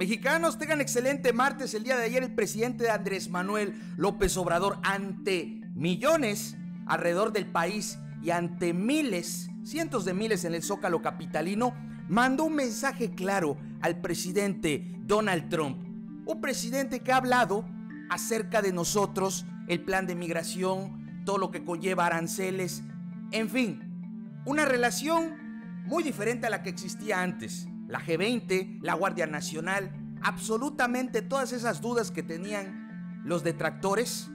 Mexicanos, tengan excelente martes. El día de ayer el presidente Andrés Manuel López Obrador ante millones alrededor del país y ante miles, cientos de miles en el zócalo capitalino, mandó un mensaje claro al presidente Donald Trump. Un presidente que ha hablado acerca de nosotros, el plan de migración, todo lo que conlleva aranceles, en fin, una relación muy diferente a la que existía antes la G20, la Guardia Nacional, absolutamente todas esas dudas que tenían los detractores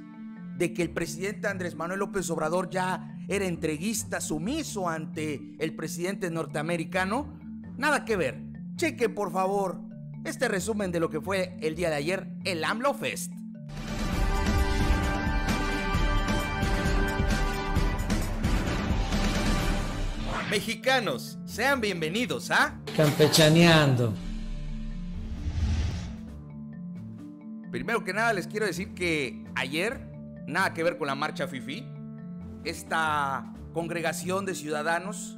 de que el presidente Andrés Manuel López Obrador ya era entreguista, sumiso ante el presidente norteamericano, nada que ver. Cheque por favor este resumen de lo que fue el día de ayer el AMLO Fest. Mexicanos, sean bienvenidos a Campechaneando. Primero que nada les quiero decir que ayer, nada que ver con la marcha FIFI, esta congregación de ciudadanos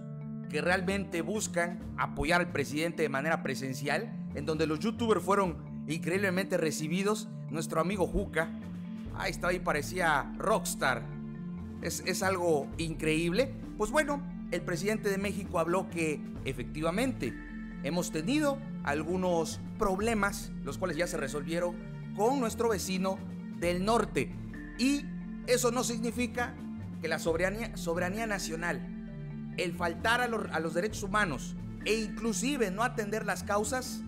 que realmente buscan apoyar al presidente de manera presencial, en donde los youtubers fueron increíblemente recibidos, nuestro amigo Juca, ahí estaba y parecía rockstar, es, es algo increíble, pues bueno, el presidente de México habló que efectivamente hemos tenido algunos problemas, los cuales ya se resolvieron con nuestro vecino del norte. Y eso no significa que la soberanía, nacional, el faltar a los, a los derechos humanos e inclusive no atender las causas,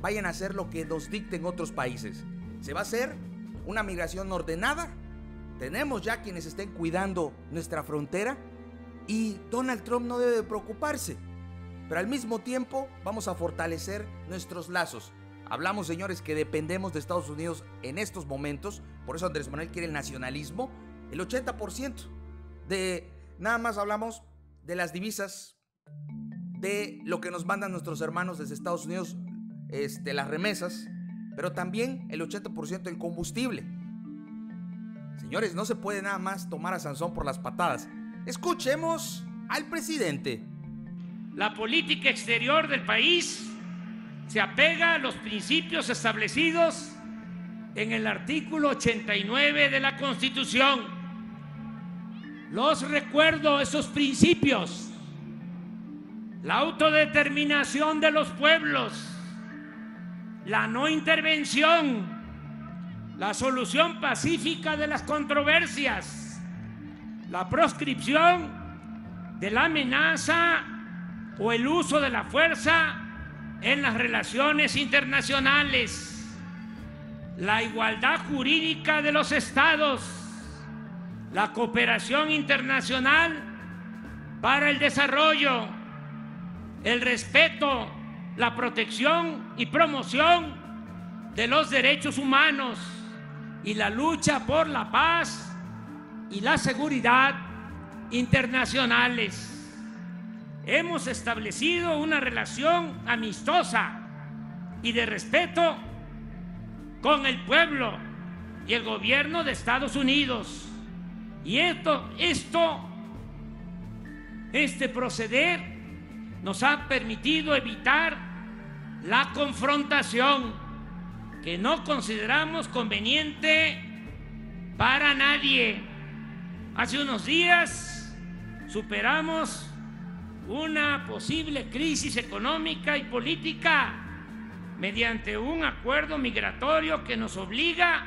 vayan a hacer lo que nos dicten otros países. Se va a hacer una migración ordenada. Tenemos ya quienes estén cuidando nuestra frontera y Donald Trump no debe preocuparse. Pero al mismo tiempo vamos a fortalecer nuestros lazos. Hablamos, señores, que dependemos de Estados Unidos en estos momentos. Por eso Andrés Manuel quiere el nacionalismo. El 80% de... Nada más hablamos de las divisas, de lo que nos mandan nuestros hermanos desde Estados Unidos, este, las remesas, pero también el 80% del combustible. Señores, no se puede nada más tomar a Sansón por las patadas. Escuchemos al presidente. La política exterior del país se apega a los principios establecidos en el artículo 89 de la Constitución. Los recuerdo esos principios. La autodeterminación de los pueblos, la no intervención, la solución pacífica de las controversias, la proscripción de la amenaza o el uso de la fuerza en las relaciones internacionales, la igualdad jurídica de los estados, la cooperación internacional para el desarrollo, el respeto, la protección y promoción de los derechos humanos y la lucha por la paz y la seguridad internacionales. Hemos establecido una relación amistosa y de respeto con el pueblo y el gobierno de Estados Unidos. Y esto, esto, este proceder nos ha permitido evitar la confrontación que no consideramos conveniente para nadie. Hace unos días superamos una posible crisis económica y política mediante un acuerdo migratorio que nos obliga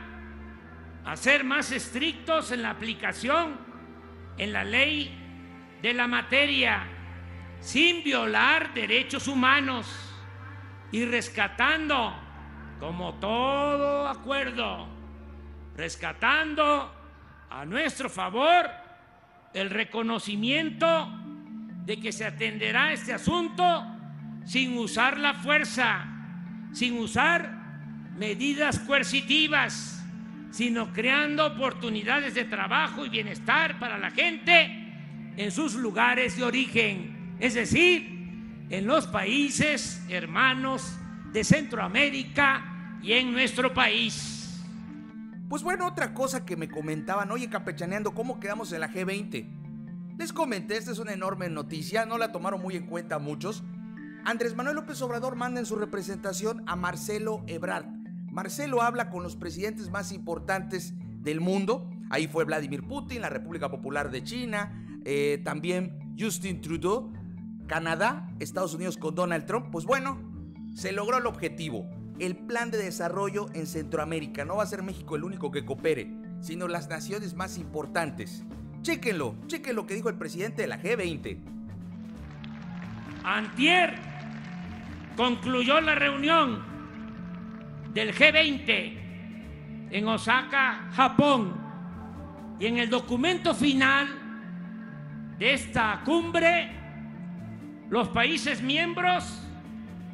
a ser más estrictos en la aplicación en la ley de la materia, sin violar derechos humanos y rescatando, como todo acuerdo, rescatando a nuestro favor el reconocimiento de que se atenderá este asunto sin usar la fuerza, sin usar medidas coercitivas, sino creando oportunidades de trabajo y bienestar para la gente en sus lugares de origen, es decir, en los países hermanos de Centroamérica y en nuestro país. Pues bueno, otra cosa que me comentaban, oye campechaneando, ¿cómo quedamos en la G20? Les comenté, esta es una enorme noticia, no la tomaron muy en cuenta muchos, Andrés Manuel López Obrador manda en su representación a Marcelo Ebrard. Marcelo habla con los presidentes más importantes del mundo. Ahí fue Vladimir Putin, la República Popular de China, eh, también Justin Trudeau, Canadá, Estados Unidos con Donald Trump. Pues bueno, se logró el objetivo. El plan de desarrollo en Centroamérica. No va a ser México el único que coopere, sino las naciones más importantes. Chéquenlo, chequen lo que dijo el presidente de la G20. Antier concluyó la reunión del G20 en Osaka, Japón. Y en el documento final de esta cumbre, los países miembros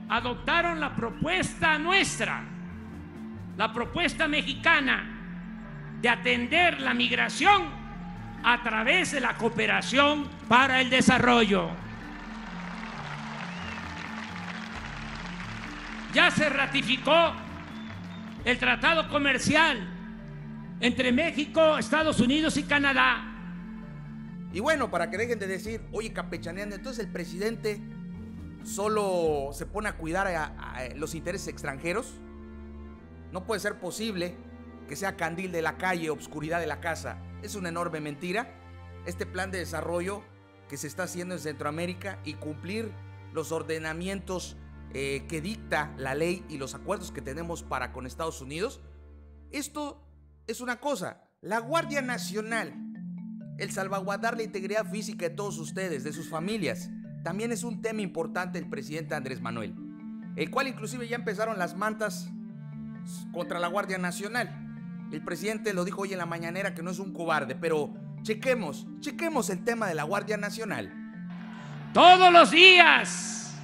adoptaron la propuesta nuestra, la propuesta mexicana de atender la migración a través de la cooperación para el desarrollo. Ya se ratificó el tratado comercial entre México, Estados Unidos y Canadá. Y bueno, para que dejen de decir, oye, campechaneando, entonces el presidente solo se pone a cuidar a, los intereses extranjeros. No puede ser posible que sea candil de la calle, obscuridad de la casa. Es una enorme mentira. Este plan de desarrollo que se está haciendo en Centroamérica y cumplir los ordenamientos eh, que dicta la ley y los acuerdos que tenemos para con Estados Unidos, esto es una cosa. La Guardia Nacional, el salvaguardar la integridad física de todos ustedes, de sus familias, también es un tema importante del presidente Andrés Manuel, el cual inclusive ya empezaron las mantas contra la Guardia Nacional. El presidente lo dijo hoy en la mañanera que no es un cobarde, pero chequemos, chequemos el tema de la Guardia Nacional. Todos los días,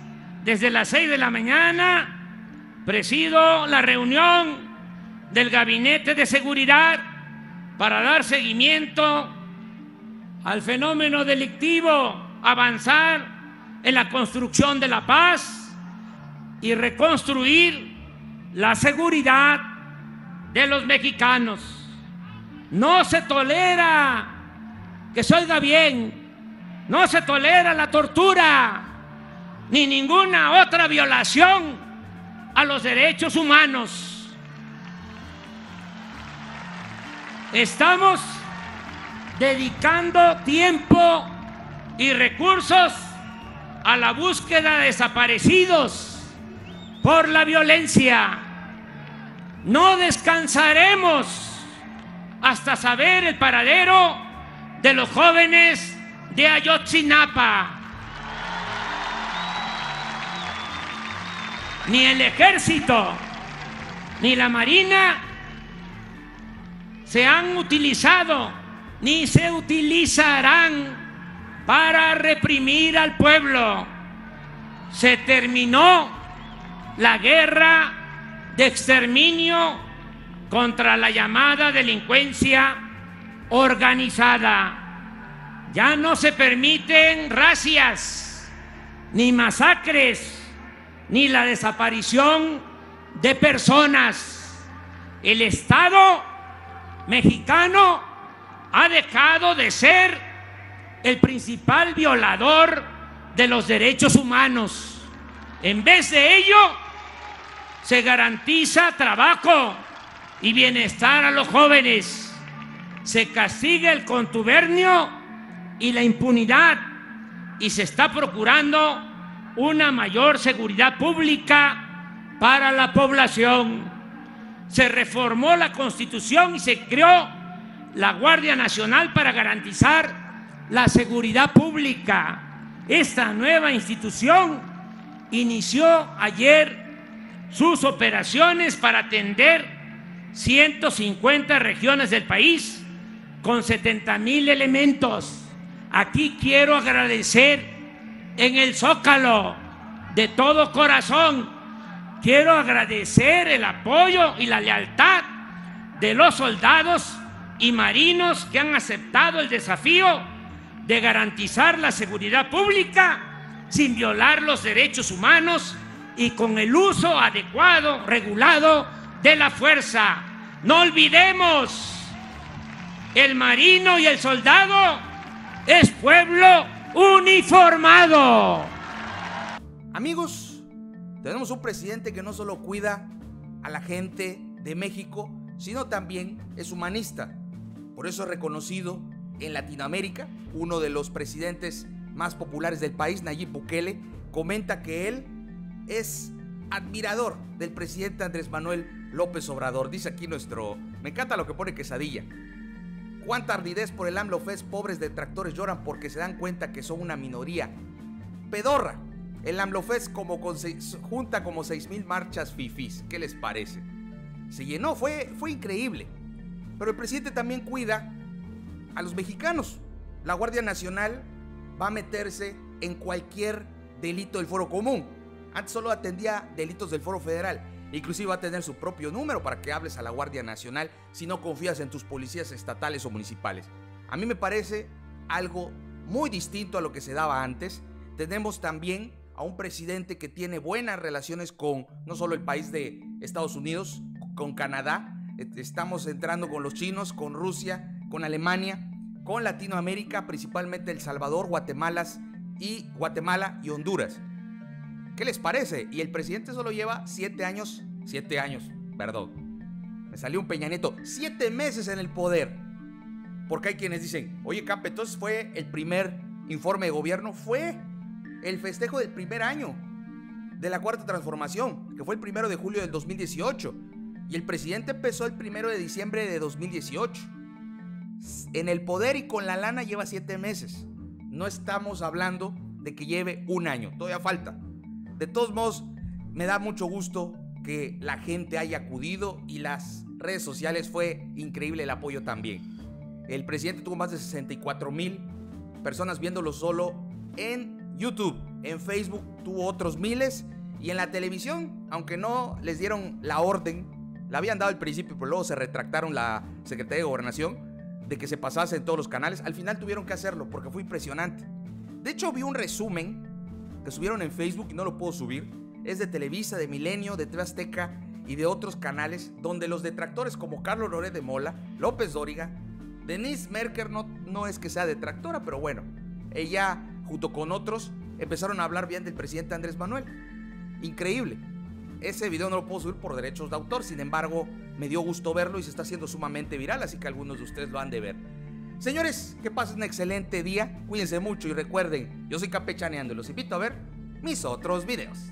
desde las 6 de la mañana, presido la reunión del Gabinete de Seguridad para dar seguimiento al fenómeno delictivo, avanzar en la construcción de la paz y reconstruir la seguridad de los mexicanos. No se tolera que se oiga bien, no se tolera la tortura ni ninguna otra violación a los derechos humanos. Estamos dedicando tiempo y recursos a la búsqueda de desaparecidos por la violencia. No descansaremos hasta saber el paradero de los jóvenes de Ayotzinapa. Ni el ejército ni la marina se han utilizado ni se utilizarán para reprimir al pueblo. Se terminó la guerra de exterminio contra la llamada delincuencia organizada. Ya no se permiten racias, ni masacres, ni la desaparición de personas. El Estado mexicano ha dejado de ser el principal violador de los derechos humanos. En vez de ello, se garantiza trabajo y bienestar a los jóvenes. Se castiga el contubernio y la impunidad y se está procurando una mayor seguridad pública para la población. Se reformó la constitución y se creó la Guardia Nacional para garantizar la seguridad pública. Esta nueva institución inició ayer sus operaciones para atender 150 regiones del país con 70 mil elementos. Aquí quiero agradecer en el Zócalo de todo corazón. Quiero agradecer el apoyo y la lealtad de los soldados y marinos que han aceptado el desafío de garantizar la seguridad pública sin violar los derechos humanos y con el uso adecuado, regulado de la fuerza. No olvidemos, el marino y el soldado es pueblo uniformado. Amigos, tenemos un presidente que no solo cuida a la gente de México, sino también es humanista. Por eso es reconocido en Latinoamérica, uno de los presidentes más populares del país, Nayib Bukele, comenta que él es admirador del presidente Andrés Manuel López Obrador. Dice aquí nuestro, me encanta lo que pone quesadilla. Cuánta ardidez por el AMLO Fest, pobres detractores lloran porque se dan cuenta que son una minoría. Pedorra, el AMLO Fest como junta como 6.000 marchas fifis. ¿Qué les parece? Se llenó, fue, fue increíble. Pero el presidente también cuida a los mexicanos. La Guardia Nacional va a meterse en cualquier delito del foro común. Antes solo atendía delitos del foro federal. Inclusive va a tener su propio número para que hables a la Guardia Nacional si no confías en tus policías estatales o municipales. A mí me parece algo muy distinto a lo que se daba antes. Tenemos también a un presidente que tiene buenas relaciones con no solo el país de Estados Unidos, con Canadá, estamos entrando con los chinos, con Rusia, con Alemania, con Latinoamérica, principalmente El Salvador, Guatemala y Guatemala y Honduras. ¿Qué les parece? Y el presidente solo lleva siete años, siete años, perdón. Me salió un Peña Nieto, siete meses en el poder. Porque hay quienes dicen, oye Campe, entonces fue el primer informe de gobierno, fue el festejo del primer año de la cuarta transformación, que fue el primero de julio del 2018. Y el presidente empezó el primero de diciembre de 2018. En el poder y con la lana lleva siete meses. No estamos hablando de que lleve un año, todavía falta. De todos modos, me da mucho gusto que la gente haya acudido y las redes sociales fue increíble el apoyo también. El presidente tuvo más de 64 mil personas viéndolo solo en YouTube, en Facebook tuvo otros miles y en la televisión, aunque no les dieron la orden, la habían dado al principio, pero luego se retractaron la Secretaría de Gobernación de que se pasase en todos los canales. Al final tuvieron que hacerlo porque fue impresionante. De hecho, vi un resumen que subieron en Facebook y no lo puedo subir. Es de Televisa, de Milenio, de Azteca y de otros canales donde los detractores como Carlos Loret de Mola, López Dóriga, Denise Merker no, no es que sea detractora, pero bueno, ella junto con otros, empezaron a hablar bien del presidente Andrés Manuel. Increíble. Ese video no lo puedo subir por derechos de autor, sin embargo, me dio gusto verlo y se está haciendo sumamente viral, así que algunos de ustedes lo han de ver. Señores, que pasen un excelente día, cuídense mucho y recuerden, yo soy Campechaneando y los invito a ver mis otros videos.